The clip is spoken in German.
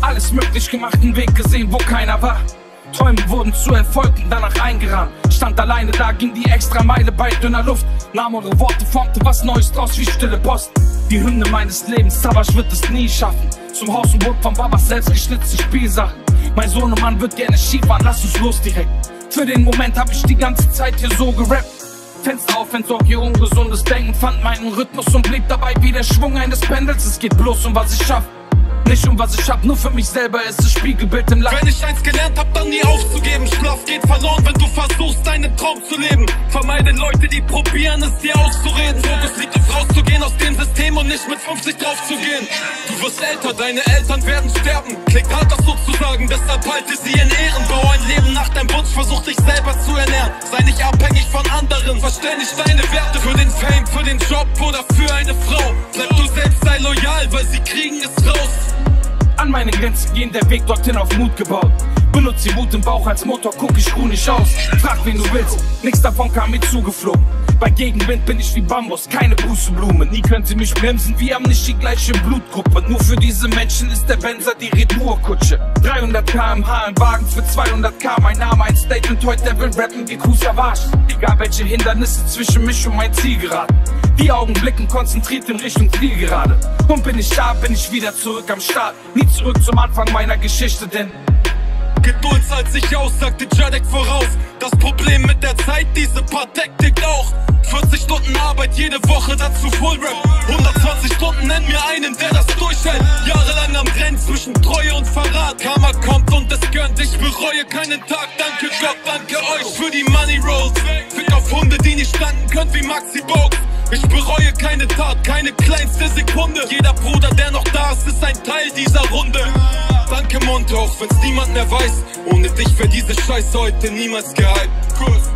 Alles möglich gemacht, einen Weg gesehen, wo keiner war. Träume wurden zu Erfolgen, danach eingerahmt. Stand alleine da, ging die extra Meile bei dünner Luft. Nahm eure Worte, formte was Neues draus wie stille Post. Die Hymne meines Lebens, ich wird es nie schaffen. Zum Haus und Burg von Babas selbst geschnitzte Spielsachen. Mein Sohn und Mann wird gerne Skifahren, lass uns los direkt. Für den Moment hab ich die ganze Zeit hier so gerappt. Fenster auf, entsorg ihr ungesundes Denken, fand meinen Rhythmus und blieb dabei wie der Schwung eines Pendels. Es geht bloß um was ich schaff. Nicht um was ich hab, nur für mich selber ist es Spiegelbild im Lachen. Wenn ich eins gelernt hab, dann nie aufzugeben. Schlaf geht verloren, wenn du versuchst, deinen Traum zu leben. Vermeide Leute, die probieren, es dir auszureden. Fokus liegt auf rauszugehen aus dem System und nicht mit 50 draufzugehen. Du wirst älter, deine Eltern werden sterben. Klingt hart, das so zu sagen, deshalb halte sie in Ehren. Bau ein Leben nach deinem Wunsch, versuch dich selber zu ernähren. Sei nicht abhängig von anderen, verstell nicht deine Werte. Für den Fame, für den Job oder für eine Frau. Bleib du selbst, sei loyal, weil sie kriegen es raus. Meine Grenzen gehen, der Weg dorthin auf Mut gebaut. Benutz die Wut im Bauch als Motor, guck ich ruh nicht aus. Frag wen du willst, nichts davon kam mir zugeflogen. Bei Gegenwind bin ich wie Bambus, keine Pusteblume. Nie könnt ihr mich bremsen, wir haben nicht die gleiche Blutgruppe. Nur für diese Menschen ist der Benzer die Retourkutsche. 300 km/h im Wagen für 200 k. Mein Name ein Statement, heute der will rappen wie Kusavage. Egal welche Hindernisse zwischen mich und mein Ziel geraten. Die Augen blicken konzentriert in Richtung Zielgerade. Und bin ich da, bin ich wieder zurück am Start. Nie zurück zum Anfang meiner Geschichte, denn Geduld zahlt sich aus, sagte Jadek voraus. Das Problem mit der Zeit, diese paar Taktik auch. 40 Stunden Arbeit jede Woche, dazu Full Rap. 120 Stunden, nenn mir einen, der das durchhält. Jahrelang am Rennen zwischen Treue und Verrat. Karma kommt und es gönnt, ich bereue keinen Tag. Danke Gott, danke euch für die Money Rolls. Fick auf Hunde, die nicht standen könnt wie Maxi Bogues. Ich bereue keine Tat, keine kleinste Sekunde. Jeder Bruder, der noch da ist, ist ein Teil dieser Runde. Danke Monte, auch wenn's niemand mehr weiß. Ohne dich wär diese Scheiße heute niemals gehypt. Kuss.